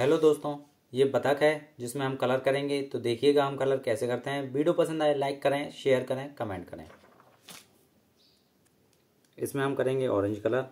Hello दोस्तों, ये बतख है जिसमें हम कलर करेंगे तो देखिएगा हम कलर कैसे करते हैं। वीडियो पसंद आए, लाइक करें, शेयर करें, कमेंट करें। इसमें हम करेंगे ऑरेंज कलर।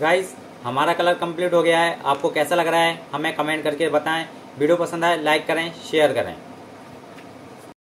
गाइस हमारा कलर कंप्लीट हो गया है। आपको कैसा लग रहा है? हमें कमेंट करके बताएँ। वीडियो पसंद आए लाइक करें शेयर करें।